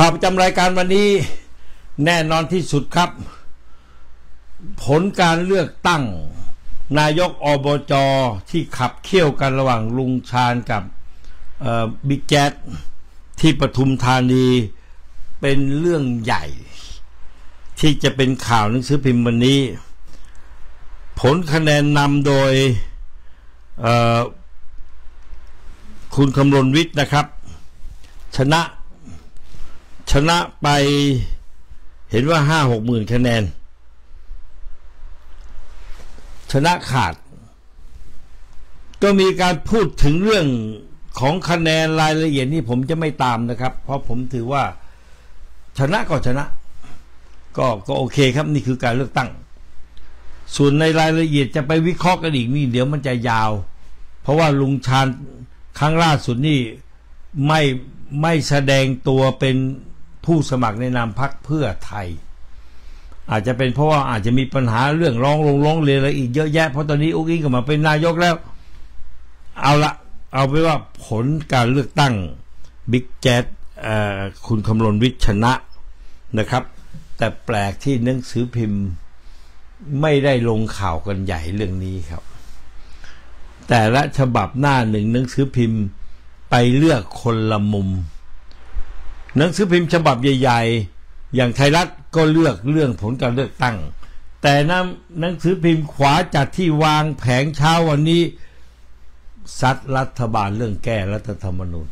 ข่าวประจำรายการวันนี้แน่นอนที่สุดครับ ผลการเลือกตั้ง นายกอบจที่ขับเคี่ยวกันระหว่างลุงชาญกับบิ๊กแจ๊ดที่ปทุมธานีเป็นเรื่องใหญ่ ที่จะเป็นข่าวหนังสือพิมพ์วันนี้ ผลคะแนนนำโดยคุณคำรณวิทย์นะครับ ชนะ ชนะไปเห็นว่าห้าหกหมื่นคะแนน ชนะขาด ก็มีการพูดถึงเรื่องของคะแนนรายละเอียดนี่ผมจะไม่ตามนะครับ เพราะผมถือว่าชนะก็ชนะ ก็ก็โอเคครับนี่คือการเลือกตั้ง ส่วนในรายละเอียดจะไปวิเคราะห์กันอีกนี่เดี๋ยวมันจะยาว เพราะว่าลุงชาญครั้งล่าสุดนี่ไม่ไม่แสดงตัวเป็น ผู้สมัครในนามพักเพื่อไทย อาจจะเป็นเพราะว่าอาจจะมีปัญหาเรื่องร้องลงร้องเรียนอะไรอีกเยอะแยะเพราะตอนนี้อุ้งอิงก็มาเป็นนายกแล้ว เอาละเอาไปว่าผลการเลือกตั้งบิ๊กแจ๊ดคุณคำรณวิชชนะนะครับ แต่แปลกที่หนังสือพิมพ์ไม่ได้ลงข่าวกันใหญ่เรื่องนี้ครับ แต่ละฉบับหน้าหนึ่งหนังสือพิมพ์ไปเลือกคนละมุม หนังสือพิมพ์ฉบับใหญ่ ๆ อย่างไทยรัฐก็เลือกเรื่องผลการเลือกตั้ง แต่น้หนังสือพิมพ์ขวาจัดที่วางแผงเช้าวันนี้ซัดรัฐบาลเรื่องแก้รัฐธรรมนูญ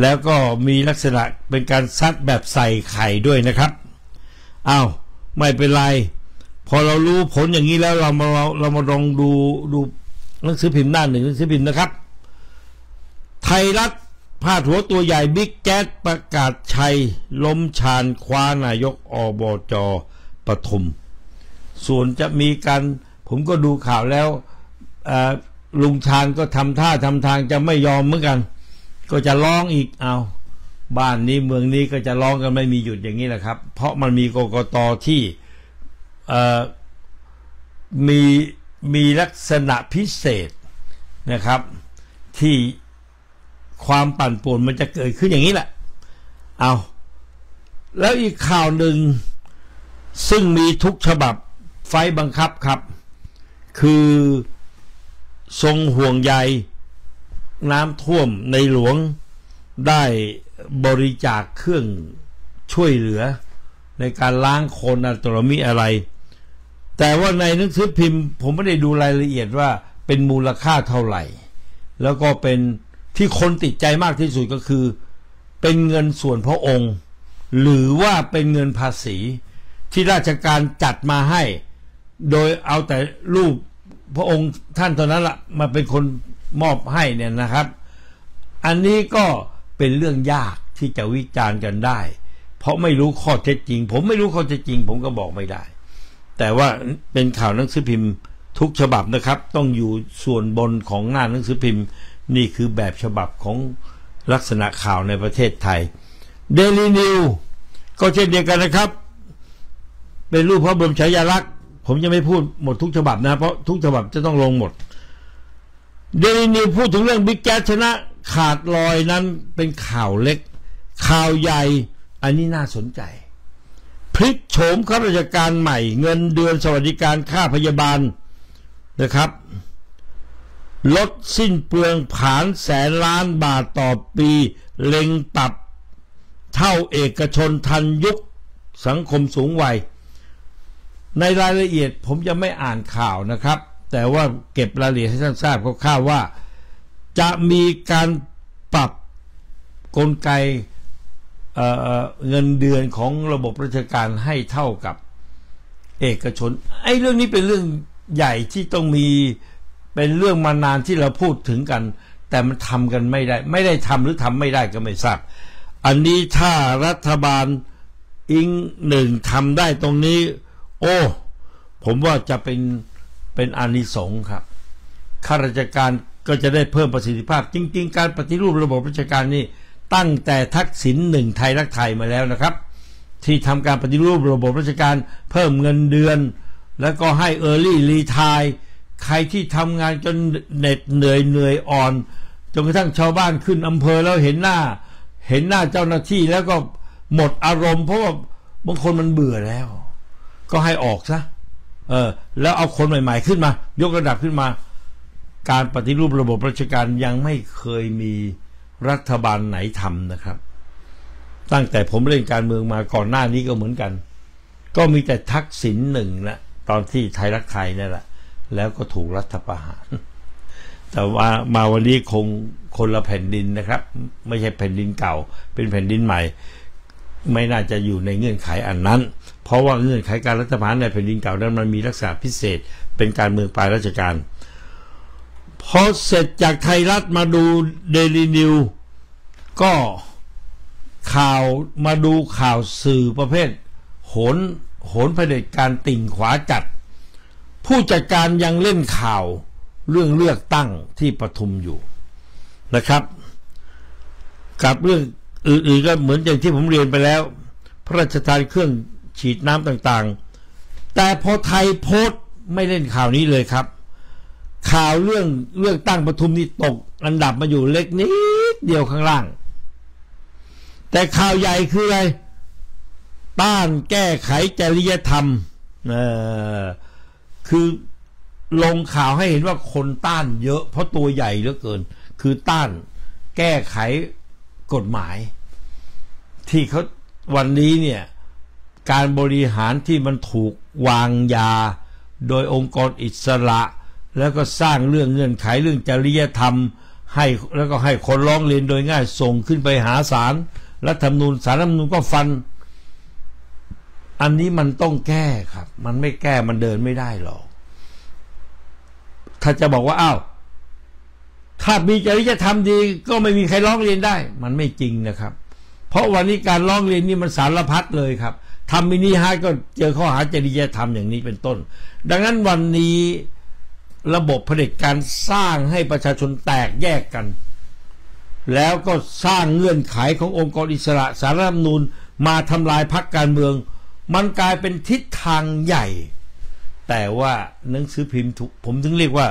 แล้วก็มีลักษณะเป็นการซัดแบบใส่ไข่ด้วยนะครับอา้าวไม่เป็นไร พอเรารู้ผลอย่างนี้แล้วเรามาเราเรามาลองดูดูหนังสือพิมพ์หน้าหนึ่งหนังสือพิมพ์นะครับ ไทยรัฐ พาดหัวตัวใหญ่บิ๊กแจ๊ดประกาศชัย ล้มชาญคว้านายกอบจปทุมส่วนจะมีการผมก็ดูข่าวแล้วลุงชาญก็ทำท่าทำทางจะไม่ยอมเหมือนกัน ก็จะร้องอีกเอา บ้านนี้เมืองนี้ก็จะร้องกันไม่มีหยุดอย่างนี้แหละครับ เพราะมันมีกกตที่มีมีลักษณะพิเศษนะครับที่ ความปั่นป่วนมันจะเกิดขึ้นอย่างนี้แหละ เอา แล้วอีกข่าวหนึ่ง ซึ่งมีทุกฉบับไฟบังคับครับ คือทรงห่วงใยน้ำท่วมในหลวงได้บริจาคเครื่องช่วยเหลือ ในการล้างโคลนอัตรมิอะไร แต่ว่าในหนังสือพิมพ์ ผมไม่ได้ดูรายละเอียดว่าเป็นมูลค่าเท่าไหร่ แล้วก็เป็น ที่คนติดใจมากที่สุดก็คือ เป็นเงินส่วนพระองค์ หรือว่าเป็นเงินภาษีที่ราชการจัดมาให้ โดยเอาแต่รูปพระองค์ท่านตอนนั้นละมาเป็นคนมอบให้เนี่ยนะครับ อันนี้ก็เป็นเรื่องยากที่จะวิจารณ์กันได้ เพราะไม่รู้ข้อเท็จจริง ผมไม่รู้ข้อเท็จจริง ผมก็บอกไม่ได้ แต่ว่าเป็นข่าวหนังสือพิมพ์ทุกฉบับนะครับ ต้องอยู่ส่วนบนของหน้าหนังสือพิมพ์ นี่คือแบบฉบับของลักษณะข่าวในประเทศไทยเดลี่นิวก็เช่นเดียวกันนะครับ เป็นรูปพระบรมฉายาลักษณ์ ผมจะไม่พูดหมดทุกฉบับนะ เพราะทุกฉบับจะต้องลงหมด เดลี่นิวพูดถึงเรื่องบิ๊กแจ๊ชนะขาดลอยนั้นเป็นข่าวเล็ก ข่าวใหญ่ อันนี้น่าสนใจ พลิกโฉมข้าราชการใหม่ เงินเดือนสวัสดิการค่าพยาบาลนะครับ ลดสิ้นเปลืองผานแสนล้านบาทต่อปี เล็งปรับเท่าเอกชนทันยุคสังคมสูงวัย ในรายละเอียดผมจะไม่อ่านข่าวนะครับ แต่ว่าเก็บรายละเอียดให้ท่านทราบคร่าวๆว่า จะมีการปรับกลไกเเงินเดือนของระบบราชการให้เท่ากับเอกชนไอ้เรื่องนี้เป็นเรื่องใหญ่ที่ต้องมี เป็นเรื่องมานานที่เราพูดถึงกัน แต่มันทำกันไม่ได้ ไม่ได้ทำหรือทำไม่ได้ก็ไม่ทราบอันนี้ถ้ารัฐบาลอิงหนึ่งทำได้ตรงนี้ โอ้ ผมว่าจะเป็นเป็นอานิสงส์ครับข้าราชการก็จะได้เพิ่มประสิทธิภาพ จริง ๆ การปฏิรูประบบราชการนี่ตั้งแต่ทักษิณหนึ่งไทยรักไทยมาแล้วนะครับ ที่ทำการปฏิรูประบบราชการเพิ่มเงินเดือน แล้วก็ให้เออร์ลี่รีทาย ใครที่ทำงานจนเหน็ดเหนื่อยเหนื่อยอ่อนจนกระทั่งชาวบ้านขึ้นอำเภอแล้วเห็นหน้า เห็นหน้าเจ้าหน้าที่แล้วก็หมดอารมณ์เพราะว่าบางคนมันเบื่อแล้ว ก็ให้ออกซะเออ แล้วเอาคนใหม่ ๆ ขึ้นมา ยกระดับขึ้นมา การปฏิรูประบบราชการยังไม่เคยมีรัฐบาลไหนทำนะครับ ตั้งแต่ผมเล่นการเมืองมาก่อนหน้านี้ก็เหมือนกัน ก็มีแต่ทักษิณหนึ่งนะตอนที่ไทยรักไทยนี่แหละ แล้วก็ถูกรัฐประหาร แต่ว่ามาวันนี้คงคนละแผ่นดินนะครับ ไม่ใช่แผ่นดินเก่า เป็นแผ่นดินใหม่ ไม่น่าจะอยู่ในเงื่อนไขอันนั้น เพราะว่าเงื่อนไขการรัฐประหารในแผ่นดินเก่านั้นมันมีลักษณะพิเศษ เป็นการเมืองปลายราชการพอเสร็จจากไทยรัฐมาดูเดลีนิวก็ข่าวมาดูข่าวสื่อประเภท โหนโหนเผด็จการติ่งขวาจัด ผู้จัดการยังเล่นข่าวเรื่องเลือกตั้งที่ปทุมอยู่นะครับ กับเรื่องอื่นๆก็เหมือนอย่างที่ผมเรียนไปแล้ว พระราชทานเครื่องฉีดน้ำต่างๆ แต่พอไทยโพสต์ไม่เล่นข่าวนี้เลยครับ ข่าวเรื่องเลือกตั้งปทุมนี่ตก อันดับมาอยู่เล็กนิดเดียวข้างล่าง แต่ข่าวใหญ่คืออะไรต้านแก้ไขจริยธรรมเออ คือลงข่าวให้เห็นว่าคนต้านเยอะ เพราะตัวใหญ่เหลือเกิน คือต้านแก้ไขกฎหมาย ที่เขาวันนี้เนี่ย การบริหารที่มันถูกวางยา โดยองค์กรอิสระ แล้วก็สร้างเรื่องเงื่อนไขเรื่องจริยธรรม ให้แล้วก็ให้คนร้องเรียนโดยง่ายส่งขึ้นไปหาศาลรัฐธรรมนูญศาลรัฐธรรมนูญก็ฟัน อันนี้มันต้องแก้ครับ มันไม่แก้มันเดินไม่ได้หรอก ถ้าจะบอกว่าอ้าวถ้ามีจริยธรรมดี ก็ไม่มีใครร้องเรียนได้ มันไม่จริงนะครับ เพราะวันนี้การร้องเรียนนี่มันสารพัดเลยครับทำมินิฮาร์ก็เจอข้อหาจริยธรรมอย่างนี้เป็นต้น ดังนั้นวันนี้ระบบเผด็จการสร้างให้ประชาชนแตกแยกกัน แล้วก็สร้างเงื่อนไขขององค์กรอิสระสารรัฐมนูญมาทำลายพรรคการเมือง มันกลายเป็นทิศทางใหญ่ แต่ว่าหนังสือพิมพ์ถูกผมถึงเรียกว่า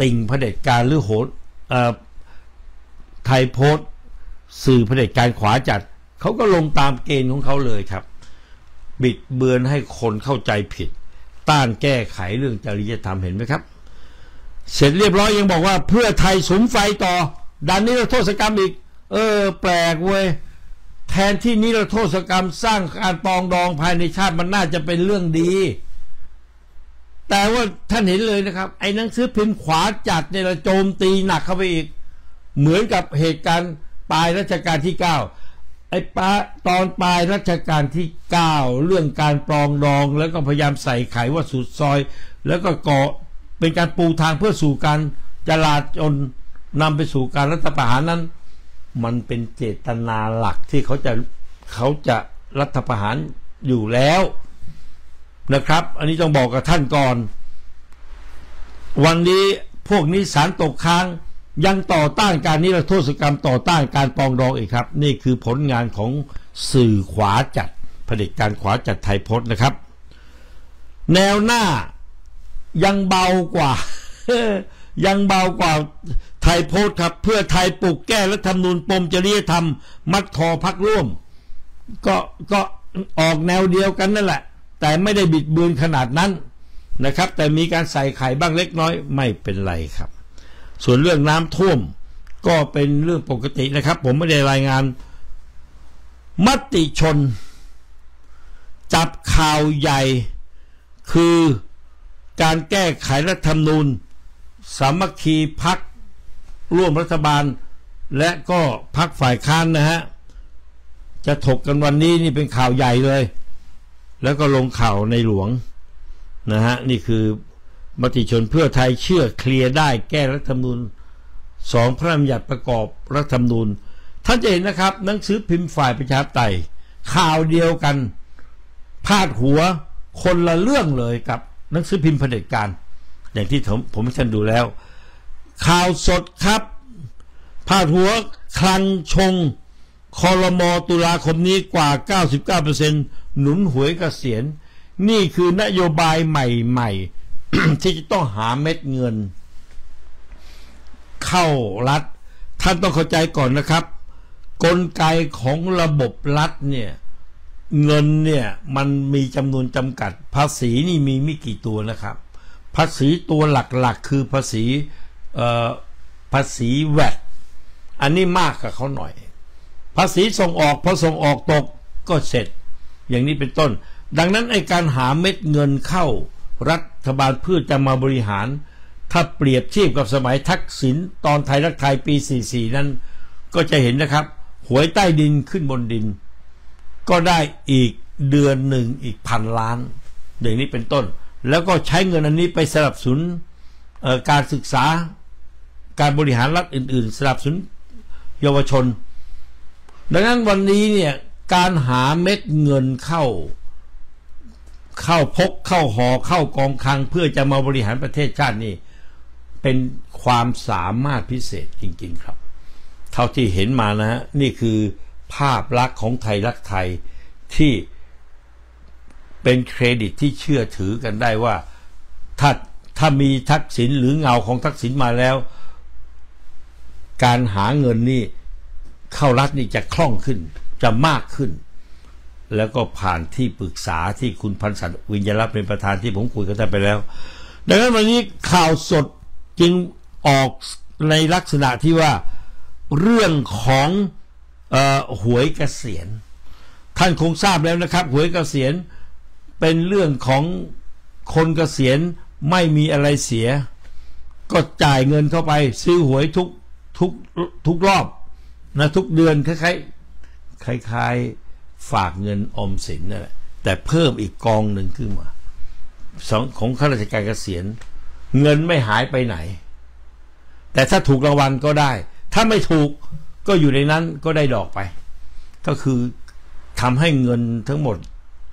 ติ่งเผด็จการหรือโหดไทยโพสต์สื่อเผด็จการขวาจัด เขาก็ลงตามเกณฑ์ของเขาเลยครับ บิดเบือนให้คนเข้าใจผิด ต้านแก้ไขเรื่องจริยธรรมเห็นไหมครับ เสร็จเรียบร้อยยังบอกว่าเพื่อไทยสมไฟต่อ ดันนิรโทษกรรมอีก เออ แปลกเว้ย แทนที่นิรโทษกรรมสร้างการปองดองภายในชาติมันน่าจะเป็นเรื่องดี แต่ว่าท่านเห็นเลยนะครับ ไอ้หนังสือพิมพ์ขวาจัดเนี่ยเราโจมตีหนักเข้าไปอีก เหมือนกับเหตุการณ์ปลายรัชกาลที่เก้าไอ้ปาตอนปลายรัชกาลที่เก้าเรื่องการปรองดองแล้วก็พยายามใส่ไขว่าสุดซอย แล้วก็ก่อเป็นการปูทางเพื่อสู่การจลาจนนำไปสู่การรัฐประหารนั้น มันเป็นเจตนาหลักที่เขาจะเขาจะรัฐประหารอยู่แล้วนะครับ อันนี้ต้องบอกกับท่านก่อน วันนี้พวกนี้สารตกค้างยังต่อต้านการนิรโทษกรรมต่อต้านการปองดองอีกครับ นี่คือผลงานของสื่อขวาจัดเผด็จการขวาจัดไทยพจน์นะครับ แนวหน้ายังเบากว่า ยังเบากว่าไทยโพสต์ครับ เพื่อไทยปลุกแก้รัฐธรรมนูญปมจริยธรรม มัดคอพักร่วม ก็ก็ออกแนวเดียวกันนั่นแหละ แต่ไม่ได้บิดเบือนขนาดนั้นนะครับ แต่มีการใส่ไข่บ้างเล็กน้อยไม่เป็นไรครับ ส่วนเรื่องน้ำท่วมก็เป็นเรื่องปกตินะครับ ผมไม่ได้รายงาน มติชน จับข่าวใหญ่ คือการแก้ไขรัฐธรรมนูญ สามัคคีพักร่วมรัฐบาล และก็พักฝ่ายค้านนะฮะ จะถกกันวันนี้นี่เป็นข่าวใหญ่เลย แล้วก็ลงข่าวในหลวงนะฮะ นี่คือมติชนเพื่อไทยเชื่อเคลียร์ได้แก้รัฐธรรมนูญสองพระราชบัญญัติประกอบรัฐธรรมนูญ ท่านจะเห็นนะครับหนังสือพิมพ์ฝ่ายประชาธิปไตยข่าวเดียวกันพาดหัวคนละเรื่องเลยกับหนังสือพิมพ์เผด็จการ อย่างที่ผมผมให้ท่านดูแล้ว ข่าวสดครับพาดหัวคลังชงคอรมอตุลาคมนี้กว่า 99%หนุนหวยกเกษียณ นี่คือนโยบายใหม่ๆ ที่จะต้องหาเม็ดเงิน เข้ารัฐ ท่านต้องเข้าใจก่อนนะครับ กลไกของระบบรัฐเนี่ยเงินเนี่ยมันมีจำนวนจำกัดภาษีนี่มีไม่กี่ตัวนะครับ ภาษีตัวหลักๆ คือภาษีภาษีแวดอันนี้มากกับเขาหน่อย ภาษีส่งออกพอส่งออกตกก็เสร็จ อย่างนี้เป็นต้น ดังนั้นไอการหาเม็ดเงินเข้ารัฐบาลเพื่อจะมาบริหาร ถ้าเปรียบเทียบกับสมัยทักษิณตอนไทยรักไทยปี 44 นั้น ก็จะเห็นนะครับ หวยใต้ดินขึ้นบนดิน ก็ได้อีกเดือนหนึ่งอีกพันล้านอย่างนี้เป็นต้น แล้วก็ใช้เงินอันนี้ไปสนับสนุนการศึกษาการบริหารรัฐอื่น ๆ สนับสนุนเยาวชน ดังนั้นวันนี้เนี่ยการหาเม็ดเงินเข้า เข้าพกเข้าหอเข้ากองคลังเพื่อจะมาบริหารประเทศชาตินี่เป็นความสามารถพิเศษจริง ๆ ครับ เท่าที่เห็นมานะฮะนี่คือภาพลักษณ์ของไทยรักไทยที่ เป็นเครดิตที่เชื่อถือกันได้ว่า ถ้าถ้ามีทักษิณหรือเงาของทักษิณมาแล้ว การหาเงินนี่เข้ารัฐนี่จะคล่องขึ้น จะมากขึ้น แล้วก็ผ่านที่ปรึกษาที่คุณพันศักดิ์วิญญาลักษ์เป็นประธานที่ผมคุยกับท่านไปแล้ว ดังนั้นวันนี้ข่าวสดจึงออกในลักษณะที่ว่าเรื่องของออหวยเกษียณ ท่านคงทราบแล้วนะครับ หวยเกษียณ เป็นเรื่องของคนเกษียณไม่มีอะไรเสีย ก็จ่ายเงินเข้าไป ซื้อหวยทุกทุกทุกรอบนะทุกเดือนคล้ายๆคล้ายๆฝากเงินอมสินนั่นแหละแต่เพิ่มอีกกองหนึ่งขึ้นมาสองของข้าราชการเกษียณ เงินไม่หายไปไหน แต่ถ้าถูกรางวัลก็ได้ ถ้าไม่ถูกก็อยู่ในนั้นก็ได้ดอกไป ก็คือทำให้เงินทั้งหมด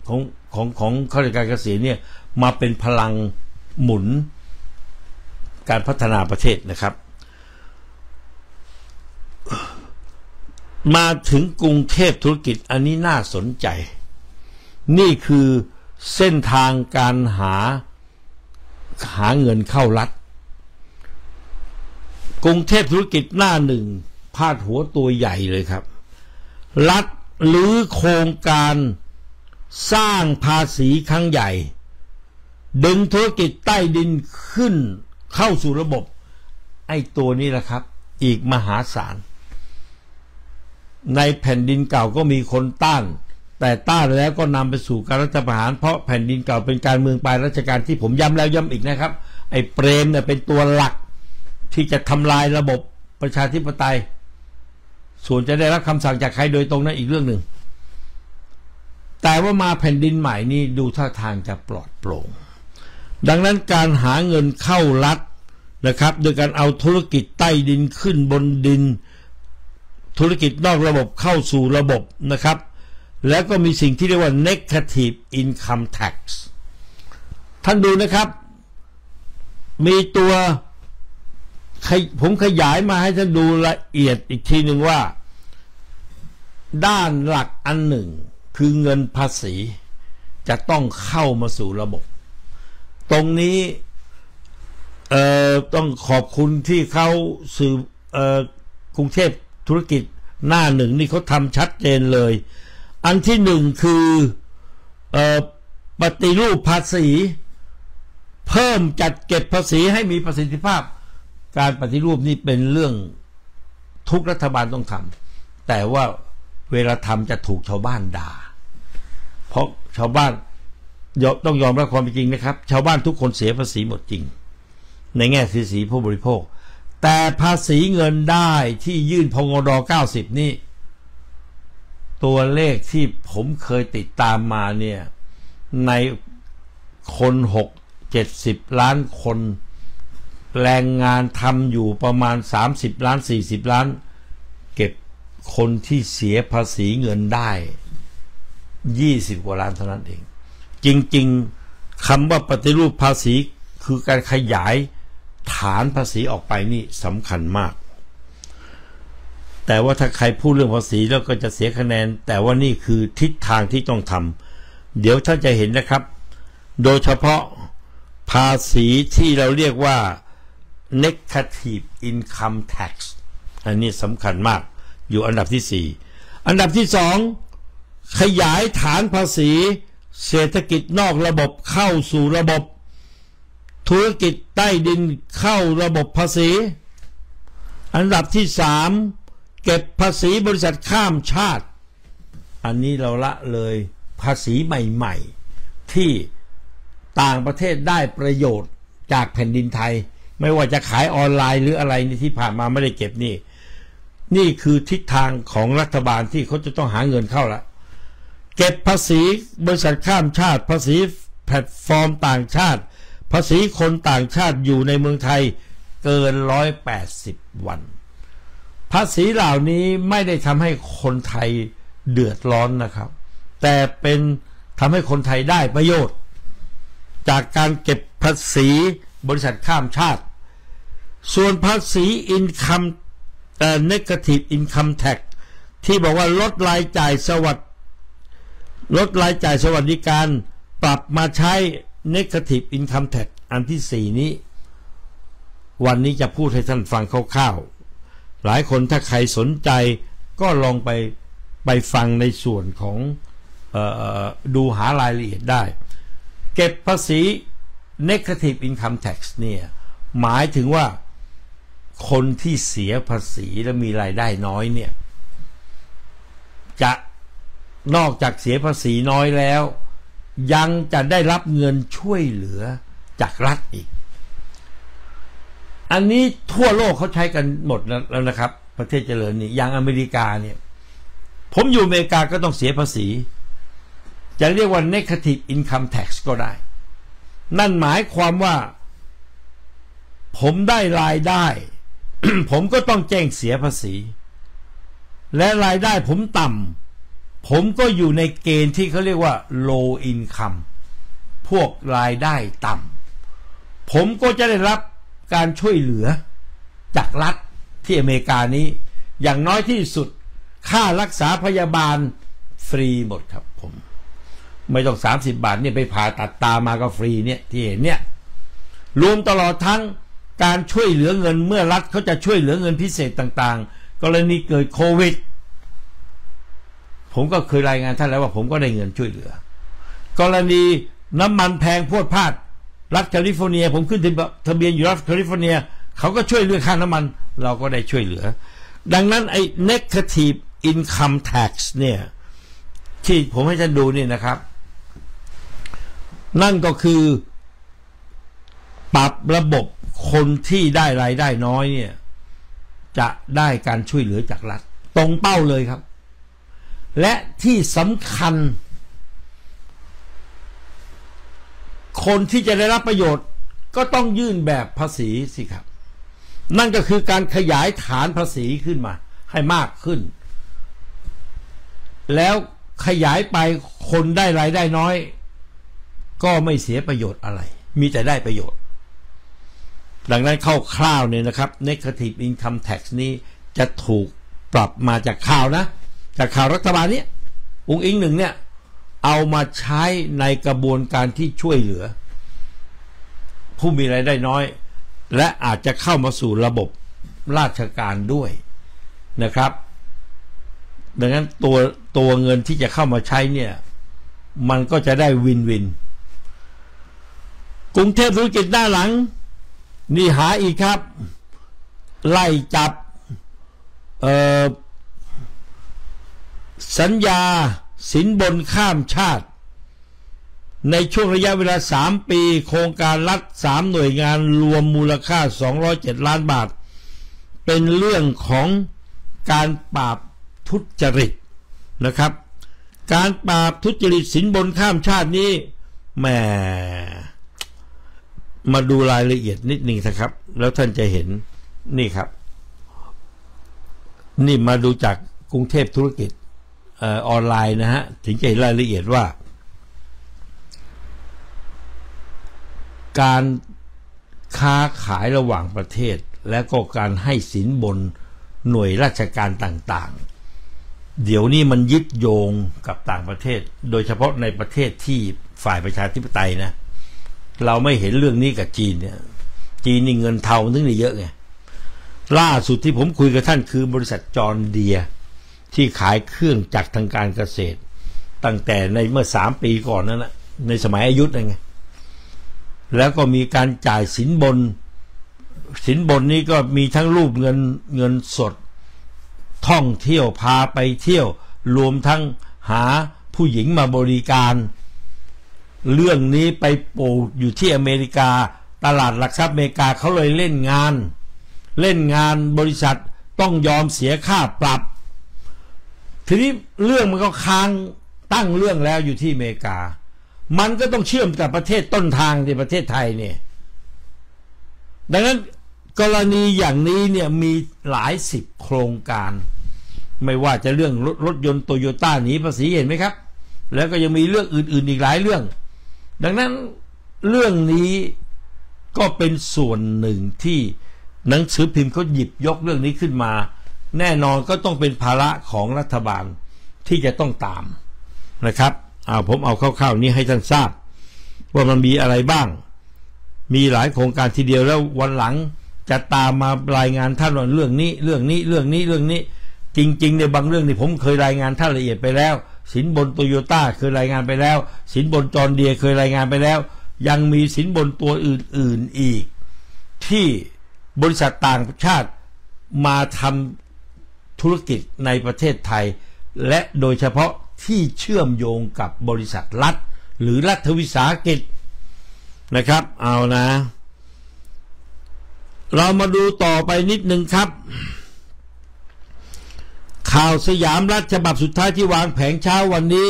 ของ ของของข้าราชการเกษียณเนี่ยมาเป็นพลังหมุนการพัฒนาประเทศนะครับ มาถึงกรุงเทพธุรกิจอันนี้น่าสนใจ นี่คือเส้นทางการหาหาเงินเข้ารัฐ กรุงเทพธุรกิจหน้าหนึ่งพาดหัวตัวใหญ่เลยครับ รัฐหรือโครงการ สร้างภาษีครั้งใหญ่ ดึงธุรกิจใต้ดินขึ้นเข้าสู่ระบบ ไอ้ตัวนี้แหละครับ อีกมหาศาล ในแผ่นดินเก่าก็มีคนต้าน แต่ต้านแล้วก็นำไปสู่การรัฐประหาร เพราะแผ่นดินเก่าเป็นการเมืองปลายรัชกาลที่ผมย้ำแล้วย้ำอีกนะครับ ไอ้เปรมเนี่ยเป็นตัวหลักที่จะทำลายระบบประชาธิปไตย ส่วนจะได้รับคำสั่งจากใครโดยตรงนั้นอีกเรื่องหนึ่ง แต่ว่ามาแผ่นดินใหม่นี่ดูท่าทางจะปลอดโปร่ง ดังนั้นการหาเงินเข้ารัฐนะครับ โดยการเอาธุรกิจใต้ดินขึ้นบนดิน ธุรกิจนอกระบบเข้าสู่ระบบนะครับ แล้วก็มีสิ่งที่เรียกว่า negative income tax ท่านดูนะครับ มีตัวผมขยายมาให้ท่านดูละเอียดอีกทีหนึ่งว่า ด้านหลักอันหนึ่ง คือเงินภาษีจะต้องเข้ามาสู่ระบบ ตรงนี้ต้องขอบคุณที่เขาสื่อกรุงเทพธุรกิจหน้าหนึ่งนี่เขาทำชัดเจนเลย อันที่หนึ่งคืออปฏิรูปภาษี เพิ่มจัดเก็บภาษีให้มีประสิทธิภาพ การปฏิรูปนี่เป็นเรื่องทุกรัฐบาลต้องทำแต่ว่าเวลาทำจะถูกชาวบ้านด่า เพราะชาวบ้านต้องยอมรับความจริงนะครับ ชาวบ้านทุกคนเสียภาษีหมดจริง ในแง่ภาษีผู้บริโภค แต่ภาษีเงินได้ที่ยื่นพงด90 นี่ตัวเลขที่ผมเคยติดตามมาเนี่ยในคน6 70ล้านคน แรงงานทำอยู่ประมาณ30ล้าน40ล้าน เก็บคนที่เสียภาษีเงินได้ 20กว่าล้านเท่านั้นเอง จริงๆคำว่าปฏิรูปภาษีคือการขยายฐานภาษีออกไปนี่สำคัญมาก แต่ว่าถ้าใครพูดเรื่องภาษีแล้วก็จะเสียคะแนน แต่ว่านี่คือทิศทางที่ต้องทำเดี๋ยวท่านจะเห็นนะครับ โดยเฉพาะภาษีที่เราเรียกว่า negative income tax อันนี้สำคัญมากอยู่อันดับที่สี่อันดับที่สอง ขยายฐานภาษี เศรษฐกิจนอกระบบเข้าสู่ระบบ ธุรกิจใต้ดินเข้าระบบภาษี อันดับที่สามเก็บภาษีบริษัทข้ามชาติ อันนี้เราละเลยภาษีใหม่ๆ ที่ต่างประเทศได้ประโยชน์จากแผ่นดินไทย ไม่ว่าจะขายออนไลน์หรืออะไรนี่ที่ผ่านมาไม่ได้เก็บนี่ นี่คือทิศทางของรัฐบาลที่เขาจะต้องหาเงินเข้าละ เก็บภาษีบริษัทข้ามชาติ ภาษีแพลตฟอร์มต่างชาติ ภาษีคนต่างชาติอยู่ในเมืองไทยเกินร้อยแปดสิบวัน ภาษีเหล่านี้ไม่ได้ทำให้คนไทยเดือดร้อนนะครับ แต่เป็นทำให้คนไทยได้ประโยชน์ จากการเก็บภาษีบริษัทข้ามชาติ ส่วนภาษีอินคัมเอ่อ negative income tax ที่บอกว่าลดรายจ่ายสวัสด ลดรายจ่ายสวัสดิการปรับมาใช้ negative income tax อันที่สี่นี้ วันนี้จะพูดให้ท่านฟังคร่าวๆ หลายคนถ้าใครสนใจก็ลองไปไปฟังในส่วนของออดูหารายละเอียดได้ เก็บภาษี negative income tax เนี่ยหมายถึงว่าคนที่เสียภาษีและมีรายได้น้อยเนี่ยจะ นอกจากเสียภาษีน้อยแล้ว ยังจะได้รับเงินช่วยเหลือจากรัฐอีก อันนี้ทั่วโลกเขาใช้กันหมดแล้วนะครับ ประเทศเจริญนี่อย่างอเมริกาเนี่ย ผมอยู่อเมริกาก็ต้องเสียภาษี จะเรียกว่า negative income tax ก็ได้ นั่นหมายความว่า ผมได้รายได้ ผมก็ต้องแจ้งเสียภาษี และรายได้ผมต่ำ ผมก็อยู่ในเกณฑ์ที่เขาเรียกว่า low income พวกรายได้ต่ำผมก็จะได้รับการช่วยเหลือ จากรัฐที่อเมริกานี้ อย่างน้อยที่สุดค่ารักษาพยาบาลฟรีหมดครับผม ไม่ต้อง 30 บาทเนี่ยไปผ่าตัดตามาก็ฟรีเนี่ยที่เห็นเนี่ยรวมตลอดทั้งการช่วยเหลือเงินเมื่อรัฐเขาจะช่วยเหลือเงินพิเศษต่างๆ กรณีเกิดโควิด ผมก็เคยรายงานท่านแล้วว่าผมก็ได้เงินช่วยเหลือ กรณีน้ำมันแพงพวดพลาด รัฐแคลิฟอร์เนีย ผมขึ้นทะเบียนอยู่รัฐแคลิฟอร์เนียเขาก็ช่วยเหลือค่าน้ำมัน เราก็ได้ช่วยเหลือ ดังนั้นไอ้ negative income tax เนี่ย ที่ผมให้ท่านดูนี่นะครับ นั่นก็คือปรับระบบคนที่ได้รายได้น้อยเนี่ย จะได้การช่วยเหลือจากรัฐ ตรงเป้าเลยครับ และที่สำคัญ คนที่จะได้รับประโยชน์ก็ต้องยื่นแบบภาษีสิครับ นั่นก็คือการขยายฐานภาษีขึ้นมา ให้มากขึ้น แล้วขยายไปคนได้รายได้น้อย ก็ไม่เสียประโยชน์อะไร มีแต่ได้ประโยชน์ ดังนั้นคร่าวเนี่ยนะครับ negative income tax นี้จะถูกปรับมาจากข่าวนะ จากข่าวรัฐบาลนี้องค์อิงหนึ่งเนี่ย เอามาใช้ในกระบวนการที่ช่วยเหลือ ผู้มีรายได้น้อย และอาจจะเข้ามาสู่ระบบราชการด้วยนะครับ ดังนั้นตัวตัวเงินที่จะเข้ามาใช้เนี่ย มันก็จะได้วินวิน กรุงเทพธุรกิจด้านหลัง นี่หาอีกครับ ไล่จับ เอ่อ สัญญาสินบนข้ามชาติ ในช่วงระยะเวลา 3 ปี โครงการรัฐ 3 หน่วยงานรวมมูลค่า 207 ล้านบาท เป็นเรื่องของการปราบทุจริตนะครับ การปราบทุจริตสินบนข้ามชาตินี้แหมมาดูรายละเอียดนิดนึงนะครับ แล้วท่านจะเห็นนี่ครับ นี่มาดูจากกรุงเทพธุรกิจ ออนไลน์นะฮะ ถึงจะเห็นรายละเอียดว่า การค้าขายระหว่างประเทศ และก็การให้สินบนหน่วยราชการต่างๆ เดี๋ยวนี้มันยึดโยงกับต่างประเทศ โดยเฉพาะในประเทศที่ฝ่ายประชาธิปไตยนะ เราไม่เห็นเรื่องนี้กับจีนเนี่ย จีนนี่เงินเทาถึงได้เยอะไงล่าสุดที่ผมคุยกับท่านคือบริษัทจอร์เดีย ที่ขายเครื่องจักรทางการเกษตร ตั้งแต่ในเมื่อสามปีก่อนนั้นนะในสมัยอายุทธ์ไงแล้วก็มีการจ่ายสินบน สินบนนี้ก็มีทั้งรูปเงินเงินสด ท่องเที่ยวพาไปเที่ยว รวมทั้งหาผู้หญิงมาบริการ เรื่องนี้ไปปลูกอยู่ที่อเมริกา ตลาดหลักทรัพย์อเมริกาเขาเลยเล่นงาน เล่นงานบริษัทต้องยอมเสียค่าปรับ ทีนี้เรื่องมันก็ค้างตั้งเรื่องแล้วอยู่ที่อเมริกา มันก็ต้องเชื่อมกับประเทศต้นทางที่ประเทศไทยเนี่ย ดังนั้นกรณีอย่างนี้เนี่ยมีหลายสิบโครงการ ไม่ว่าจะเรื่องรถรถยนต์โตโยต้าหนีภาษีเห็นไหมครับ แล้วก็ยังมีเรื่องอื่น ๆอีกหลายเรื่อง ดังนั้นเรื่องนี้ก็เป็นส่วนหนึ่งที่หนังสือพิมพ์เขาหยิบยกเรื่องนี้ขึ้นมา แน่นอนก็ต้องเป็นภาระของรัฐบาลที่จะต้องตามนะครับเอาผมเอาคร่าวๆนี้ให้ท่านทราบ ว่ามันมีอะไรบ้าง มีหลายโครงการทีเดียวแล้ววันหลังจะตามมารายงานท่านว่าเรื่องนี้เรื่องนี้เรื่องนี้เรื่องนี้ จริง ๆ ในบางเรื่องนี่ผมเคยรายงานท่านละเอียดไปแล้ว สินบนโตโยต้าเคยรายงานไปแล้ว สินบนจอร์เดียเคยรายงานไปแล้ว ยังมีสินบนตัวอื่น ๆอีก ที่บริษัทต่างชาติมาทำ ธุรกิจในประเทศไทย และโดยเฉพาะที่เชื่อมโยงกับบริษัทรัฐ หรือรัฐวิสาหกิจนะครับ เอานะ เรามาดูต่อไปนิดนึงครับ ข่าวสยามรัฐฉบับสุดท้ายที่วางแผงเช้าวันนี้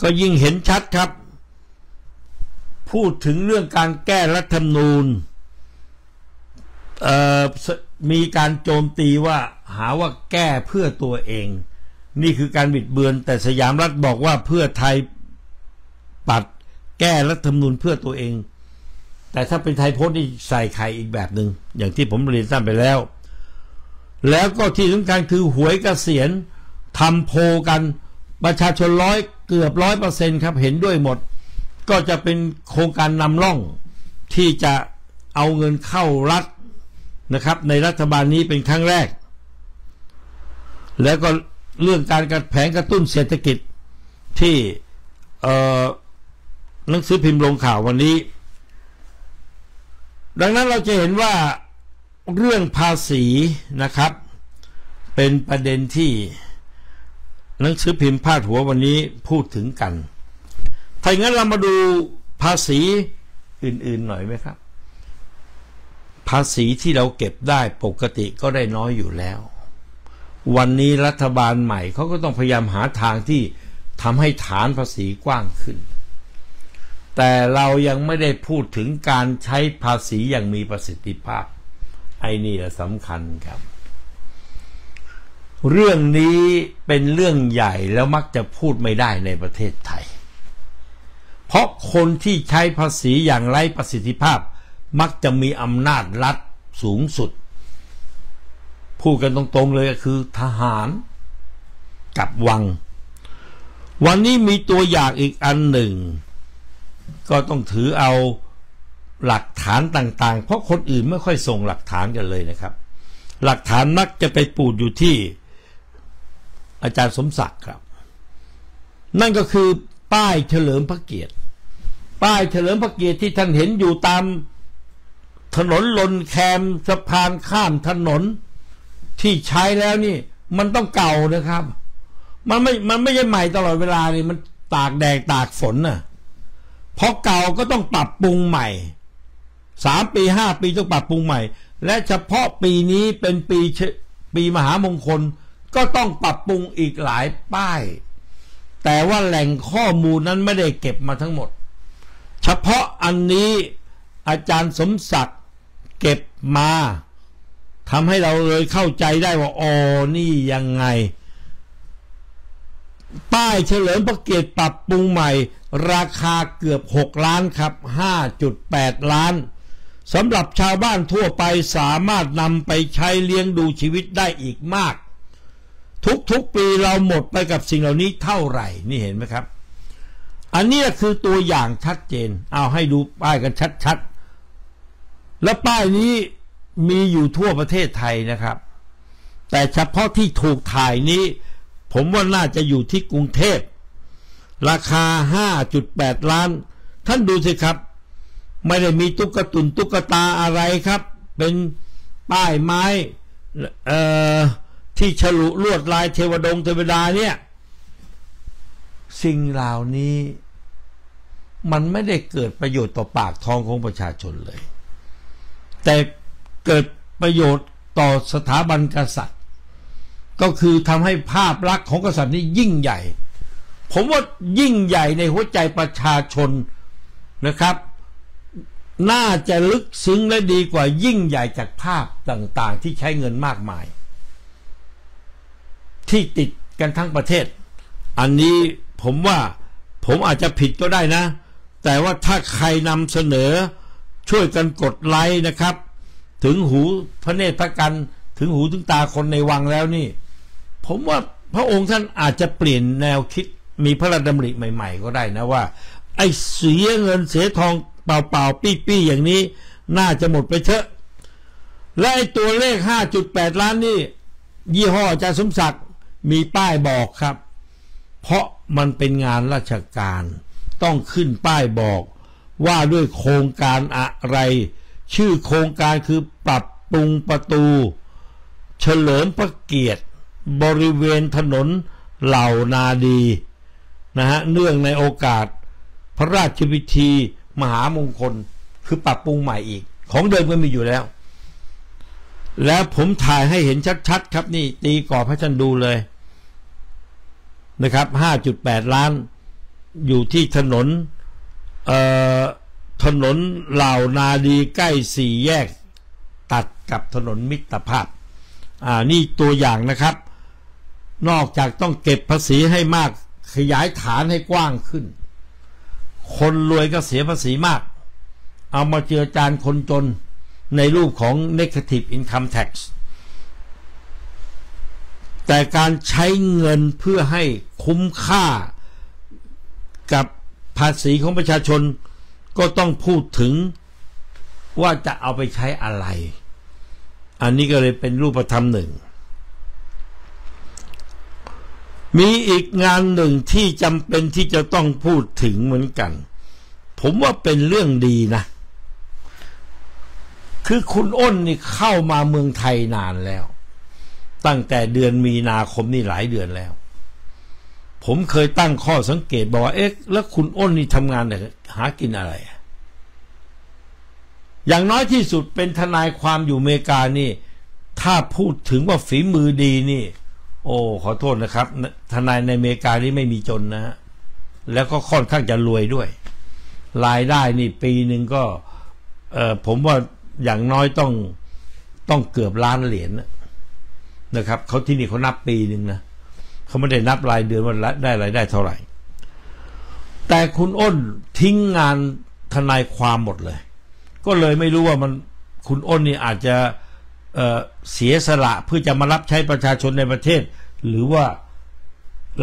ก็ยิ่งเห็นชัดครับ พูดถึงเรื่องการแก้รัฐธรรมนูญ มีการโจมตีว่าหาว่าแก้เพื่อตัวเอง นี่คือการบิดเบือนแต่สยามรัฐบอกว่าเพื่อไทยปัดแก้รัฐธรรมนูญเพื่อตัวเอง แต่ถ้าเป็นไทยโพสต์นี่ใส่ไข่อีกแบบหนึ่งอย่างที่ผมเรียนสั้นไปแล้ว แล้วก็ที่สำคัญคือหวยกเกษียณทำโพกันประชาชนร้อยเกือบร้อยเปอร์เซ็นครับเห็นด้วยหมด ก็จะเป็นโครงการนำร่องที่จะเอาเงินเข้ารัฐ นะครับ ในรัฐบาลนี้เป็นครั้งแรก แล้วก็เรื่องการกระแผงกระตุ้นเศรษฐกิจที่หนังสือพิมพ์ลงข่าววันนี้ ดังนั้นเราจะเห็นว่าเรื่องภาษีนะครับ เป็นประเด็นที่หนังสือพิมพ์พาดหัววันนี้พูดถึงกัน ถ้าอย่างนั้นเรามาดูภาษีอื่นๆหน่อยไหมครับ ภาษีที่เราเก็บได้ปกติก็ได้น้อยอยู่แล้ว วันนี้รัฐบาลใหม่เขาก็ต้องพยายามหาทางที่ทำให้ฐานภาษีกว้างขึ้น แต่เรายังไม่ได้พูดถึงการใช้ภาษีอย่างมีประสิทธิภาพ ไอ้นี่แหละสำคัญครับ เรื่องนี้เป็นเรื่องใหญ่แล้วมักจะพูดไม่ได้ในประเทศไทย เพราะคนที่ใช้ภาษีอย่างไร้ประสิทธิภาพ มักจะมีอำนาจรัฐสูงสุด พูดกันตรงๆเลยก็คือทหารกับวัง วันนี้มีตัวอย่างอีกอันหนึ่ง ก็ต้องถือเอาหลักฐานต่างๆ เพราะคนอื่นไม่ค่อยส่งหลักฐานกันเลยนะครับ หลักฐานมักจะไปปูดอยู่ที่อาจารย์สมศักดิ์ครับ นั่นก็คือป้ายเฉลิมพระเกียรติ ป้ายเฉลิมพระเกียรติที่ท่านเห็นอยู่ตาม ถนนลนแคมสะพานข้ามถนนที่ใช้แล้วนี่ มันต้องเก่านะครับ มันไม่ มันไม่ใช่ใหม่ตลอดเวลานี่มันตากแดดตากฝนน่ะพอเก่าก็ต้องปรับปรุงใหม่สามปีห้าปีต้องปรับปรุงใหม่ และเฉพาะปีนี้เป็นปีปีมหามงคล ก็ต้องปรับปรุงอีกหลายป้าย แต่ว่าแหล่งข้อมูลนั้นไม่ได้เก็บมาทั้งหมด เฉพาะอันนี้อาจารย์สมศักดิ์ เก็บมาทำให้เราเลยเข้าใจได้ว่าอ๋อนี่ยังไง ป้ายเฉลิมพระเกียรติปรับปรุงใหม่ ราคาเกือบ 6 ล้านครับ 5.8 ล้านสำหรับชาวบ้านทั่วไปสามารถนำไปใช้เลี้ยงดูชีวิตได้อีกมาก ทุกๆปีเราหมดไปกับสิ่งเหล่านี้เท่าไหร่ นี่เห็นไหมครับ อันนี้คือตัวอย่างชัดเจน เอาให้ดูป้ายกันชัดๆ และป้ายนี้มีอยู่ทั่วประเทศไทยนะครับ แต่เฉพาะที่ถูกถ่ายนี้ ผมว่าน่าจะอยู่ที่กรุงเทพ ราคา 5.8 ล้าน ท่านดูสิครับ ไม่ได้มีตุ๊กตุนตุ๊กตาอะไรครับ เป็นป้ายไม้ที่ฉลุลวดลายเทวดงเทวดาเนี่ย สิ่งเหล่านี้มันไม่ได้เกิดประโยชน์ต่อปากท้องของประชาชนเลย แต่เกิดประโยชน์ต่อสถาบันกษัตริย์ ก็คือทำให้ภาพลักษณ์ของกษัตริย์นี้ยิ่งใหญ่ ผมว่ายิ่งใหญ่ในหัวใจประชาชนนะครับ น่าจะลึกซึ้งและดีกว่ายิ่งใหญ่จากภาพต่างๆ ที่ใช้เงินมากมาย ที่ติดกันทั้งประเทศ อันนี้ผมว่าผมอาจจะผิดก็ได้นะ แต่ว่าถ้าใครนำเสนอ ช่วยกันกดไลค์นะครับ ถึงหูพระเนตรพระกัน ถึงหูถึงตาคนในวังแล้วนี่ ผมว่าพระองค์ท่านอาจจะเปลี่ยนแนวคิดมีพระราชดำริใหม่ ๆ ก็ได้นะว่า ไอ้เสียเงินเสียทองเปล่าๆปี้ๆอย่างนี้ น่าจะหมดไปเถอะ และไอ้ตัวเลข 5.8 ล้านนี่ ยี่ห้ออาจารย์สมศักดิ์มีป้ายบอกครับ เพราะมันเป็นงานราชการ ต้องขึ้นป้ายบอก ว่าด้วยโครงการอะไร ชื่อโครงการคือปรับปรุงประตู เฉลิมพระเกียรติ บริเวณถนนเหล่านาดีนะฮะเนื่องในโอกาส พระราชพิธีมหามงคลคือปรับปรุงใหม่อีก ของเดิมก็มีอยู่แล้ว แล้วผมถ่ายให้เห็นชัดๆ ครับนี่ตีกรอบให้ท่านดูเลยนะครับ 5.8 ล้าน อยู่ที่ถนน ถนนเหล่านาดีใกล้สี่แยก ตัดกับถนนมิตรภาพ อ่านี่ตัวอย่างนะครับ นอกจากต้องเก็บภาษีให้มาก ขยายฐานให้กว้างขึ้น คนรวยก็เสียภาษีมาก เอามาเจือจานคนจนในรูปของ negative income tax แต่การใช้เงินเพื่อให้คุ้มค่ากับ ภาษีของประชาชนก็ต้องพูดถึงว่าจะเอาไปใช้อะไร อันนี้ก็เลยเป็นรูปธรรมหนึ่ง มีอีกงานหนึ่งที่จำเป็นที่จะต้องพูดถึงเหมือนกัน ผมว่าเป็นเรื่องดีนะ คือคุณอ้นนี่เข้ามาเมืองไทยนานแล้ว ตั้งแต่เดือนมีนาคมนี่หลายเดือนแล้ว ผมเคยตั้งข้อสังเกตบอกว่าเอ๊ะแล้วคุณอ้นนี่ทำงานเนี่ยหากินอะไร อย่างน้อยที่สุดเป็นทนายความอยู่อเมริกานี่ ถ้าพูดถึงว่าฝีมือดีนี่ โอ้ขอโทษนะครับ ทนายในอเมริกานี่ไม่มีจนนะฮะแล้วก็ค่อนข้างจะรวยด้วย รายได้นี่ปีหนึ่งก็เออผมว่าอย่างน้อยต้องต้องเกือบล้านเหรียญนะครับเขาที่นี่เขานับปีหนึ่งนะ เขาไม่ได้นับรายเดือนว่าได้รายได้เท่าไหร่ แต่คุณอ้นทิ้งงานทนายความหมดเลย ก็เลยไม่รู้ว่ามันคุณอ้นนี่อาจจะเเสียสละเพื่อจะมารับใช้ประชาชนในประเทศ หรือว่า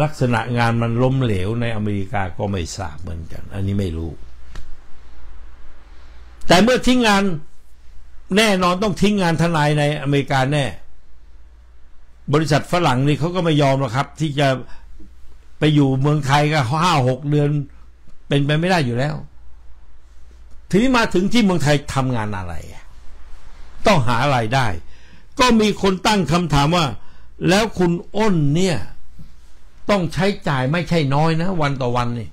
ลักษณะงานมันล้มเหลวในอเมริกาก็ไม่ทราบเหมือนกัน อันนี้ไม่รู้ แต่เมื่อทิ้งงานแน่นอนต้องทิ้งงานทนายในอเมริกาแน่ บริษัทฝรั่งนี่เขาก็ไม่ยอมหรอกครับ ที่จะไปอยู่เมืองไทยก็ห้าหกเดือน เป็นไปไม่ได้อยู่แล้ว ทีนี้มาถึงที่เมืองไทยทำงานอะไร ต้องหาอะไรได้ ก็มีคนตั้งคำถามว่า แล้วคุณอ้นเนี่ย ต้องใช้จ่ายไม่ใช่น้อยนะ วันต่อวันนี่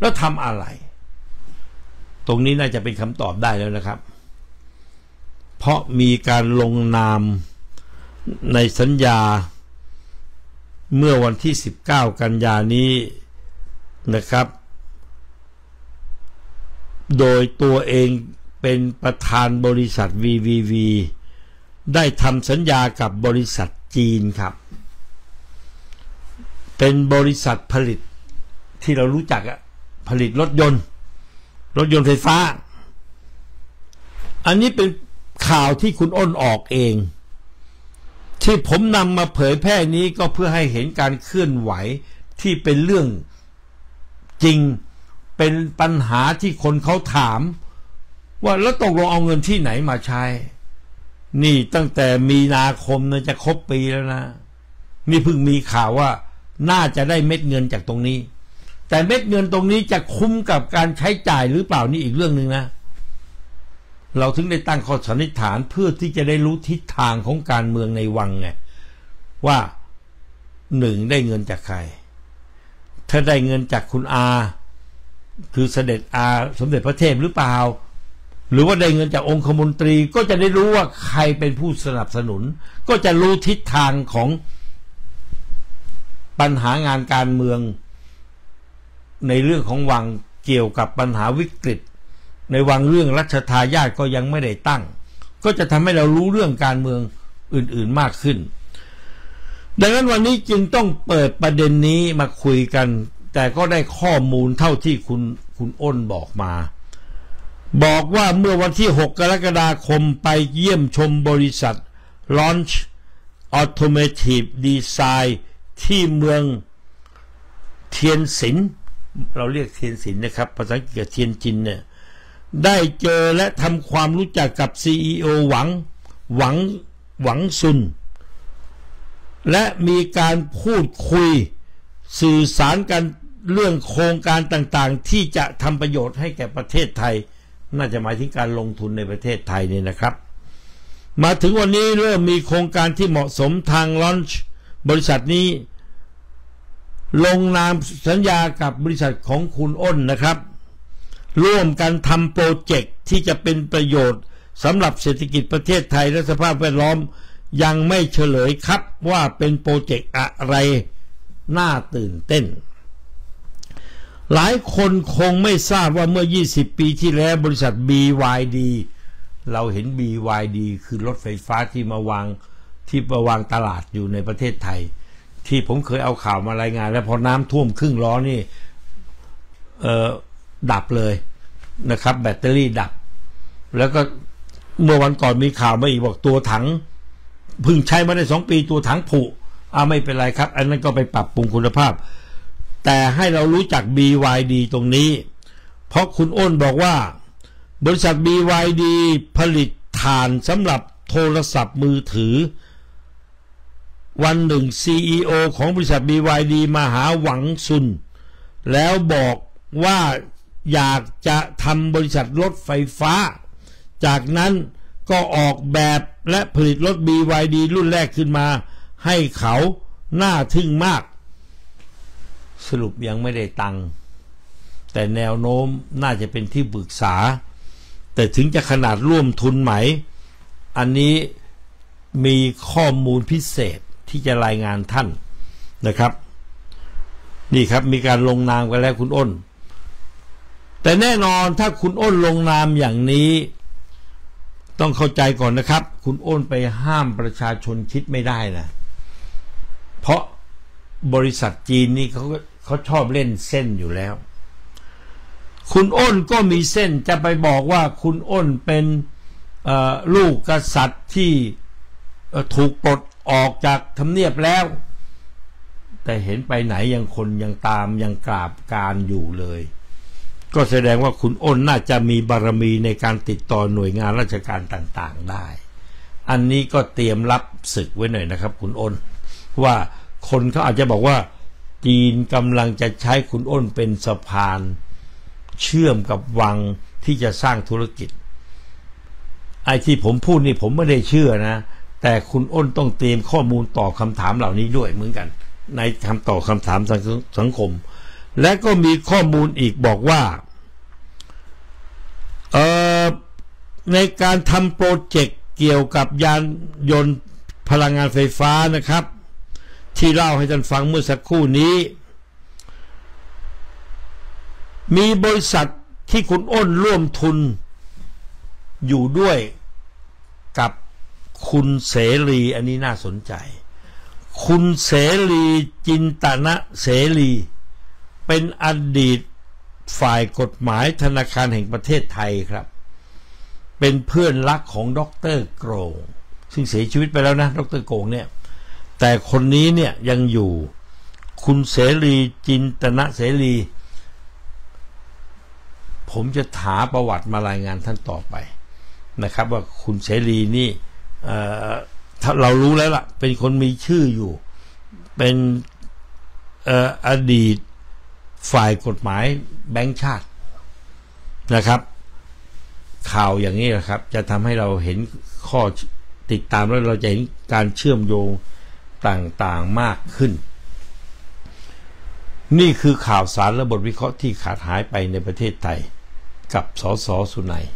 แล้วทำอะไร ตรงนี้น่าจะเป็นคำตอบได้แล้วนะครับ เพราะมีการลงนาม ในสัญญาเมื่อวันที่ 19 กันยานี้นะครับ โดยตัวเองเป็นประธานบริษัท VVV ได้ทำสัญญากับบริษัทจีนครับ เป็นบริษัทผลิตที่เรารู้จักอะผลิตรถยนต์ รถยนต์ไฟฟ้า อันนี้เป็นข่าวที่คุณอ้นออกเอง ที่ผมนำมาเผยแพร่นี้ก็เพื่อให้เห็นการเคลื่อนไหวที่เป็นเรื่องจริงเป็นปัญหาที่คนเขาถาม ว่าแล้วตกลงเอาเงินที่ไหนมาใช้ นี่ตั้งแต่มีนาคมนะจะครบปีแล้วนะ นี่เพิ่งมีข่าวว่า น่าจะได้เม็ดเงินจากตรงนี้ แต่เม็ดเงินตรงนี้จะคุ้มกับการใช้จ่ายหรือเปล่านี่อีกเรื่องหนึ่งนะ เราถึงได้ตั้งข้อสันนิษฐานเพื่อที่จะได้รู้ทิศทางของการเมืองในวังไงว่าหนึ่งได้เงินจากใคร ถ้าได้เงินจากคุณอา คือเสด็จอาสมเด็จพระเทพหรือเปล่า หรือว่าได้เงินจากองคมนตรีก็จะได้รู้ว่าใครเป็นผู้สนับสนุน ก็จะรู้ทิศทางของปัญหางานการเมือง ในเรื่องของวังเกี่ยวกับปัญหาวิกฤต ในวังเรื่องรัชทายาทก็ยังไม่ได้ตั้ง ก็จะทำให้เรารู้เรื่องการเมืองอื่นๆมากขึ้น ดังนั้นวันนี้จึงต้องเปิดประเด็นนี้มาคุยกัน แต่ก็ได้ข้อมูลเท่าที่คุณคุณอ้นบอกมา บอกว่าเมื่อวันที่ 6 กรกฎาคมไปเยี่ยมชมบริษัท Launch Automotive Design ที่เมืองเทียนสิน เราเรียกเทียนสินนะครับ ภาษาอังกฤษเทียนจินเนี่ย ได้เจอและทำความรู้จักกับ CEO หวังหวังหวังซุน และมีการพูดคุยสื่อสารกันเรื่องโครงการต่างๆ ที่จะทำประโยชน์ให้แก่ประเทศไทย น่าจะหมายถึงการลงทุนในประเทศไทยนี่นะครับ มาถึงวันนี้เริ่มมีโครงการที่เหมาะสมทางลอนช์บริษัทนี้ ลงนามสัญญากับบริษัทของคุณอ้นนะครับ ร่วมกันทำโปรเจกต์ที่จะเป็นประโยชน์สำหรับเศรษฐกิจประเทศไทยและสภาพแวดล้อมยังไม่เฉลยครับว่าเป็นโปรเจกต์อะไรน่าตื่นเต้น หลายคนคงไม่ทราบว่าเมื่อ 20 ปีที่แล้วบริษัท BYD เราเห็น BYD คือรถไฟฟ้าที่มาวางที่ประวางตลาดอยู่ในประเทศไทย ที่ผมเคยเอาข่าวมารายงาน แล้วพอน้ำท่วมครึ่งล้อนี่ ดับเลยนะครับ แบตเตอรี่ดับ แล้วก็เมื่อวันก่อนมีข่าวมาอีกบอกตัวถังพึ่งใช้มาได้สองปีตัวถังผุอ่าไม่เป็นไรครับ อันนั้นก็ไปปรับปรุงคุณภาพ แต่ให้เรารู้จัก BYD ตรงนี้ เพราะคุณอ้นบอกว่า บริษัท BYD ผลิตฐานสำหรับโทรศัพท์มือถือ วันหนึ่ง CEO ของบริษัท BYD มาหาหวังซุน แล้วบอกว่า อยากจะทำบริษัทรถไฟฟ้า จากนั้นก็ออกแบบและผลิตรถ BYD รุ่นแรกขึ้นมา ให้เขาน่าทึ่งมาก สรุปยังไม่ได้ตังค์แต่แนวโน้มน่าจะเป็นที่ปรึกษา แต่ถึงจะขนาดร่วมทุนไหม อันนี้มีข้อมูลพิเศษที่จะรายงานท่านนะครับ นี่ครับมีการลงนามกันแล้วคุณอ้น แต่แน่นอนถ้าคุณอ้นลงนามอย่างนี้ ต้องเข้าใจก่อนนะครับ คุณโอนไปห้ามประชาชนคิดไม่ได้นะเพราะบริษัทจีนนี่เขาเขาชอบเล่นเส้นอยู่แล้ว คุณอ้นก็มีเส้นจะไปบอกว่าคุณอ้นเป็นลูกกษัตริย์ที่ถูกปลดออกจากทำเนียบแล้ว แต่เห็นไปไหนยังคนยังตามยังกราบการอยู่เลย ก็แสดงว่าคุณอ้นน่าจะมีบารมีในการติดต่อหน่วยงานราชการต่างๆได้ อันนี้ก็เตรียมรับศึกไว้หน่อยนะครับ คุณอ้น ว่าคนเขาอาจจะบอกว่า จีนกำลังจะใช้คุณอ้นเป็นสะพาน เชื่อมกับวังที่จะสร้างธุรกิจ ไอ้ที่ผมพูดนี่ผมไม่ได้เชื่อนะ แต่คุณอ้นต้องเตรียมข้อมูลตอบคำถามเหล่านี้ด้วยเหมือนกัน ในคำตอบคำถามสังคม และก็มีข้อมูลอีกบอกว่า ในการทำโปรเจกต์เกี่ยวกับยานยนต์พลังงานไฟฟ้านะครับ ที่เล่าให้ท่านฟังเมื่อสักครู่นี้ มีบริษัทที่คุณอ้นร่วมทุนอยู่ด้วยกับคุณเสรีอันนี้น่าสนใจ คุณเสรีจินตนะเสรี เป็นอดีตฝ่ายกฎหมายธนาคารแห่งประเทศไทยครับ เป็นเพื่อนรักของดรโกงซึ่งเสียชีวิตไปแล้วนะดรโกงเนี่ย แต่คนนี้เนี่ยยังอยู่คุณเสรีจินตนะเสรี ผมจะถาประวัติมารายงานท่านต่อไปนะครับ ว่าคุณเสรีนี่เออเรารู้แล้วล่ะ เป็นคนมีชื่ออยู่ เป็นเอออดีตฝ่ายกฎหมายแบงค์ชาตินะครับ ข่าวอย่างนี้นะครับ จะทำให้เราเห็นข้อติดตามแล้วเราจะเห็นการเชื่อมโยงต่างๆมากขึ้น นี่คือข่าวสารและบทวิเคราะห์ที่ขาดหายไปในประเทศไทย กับสสสุนัย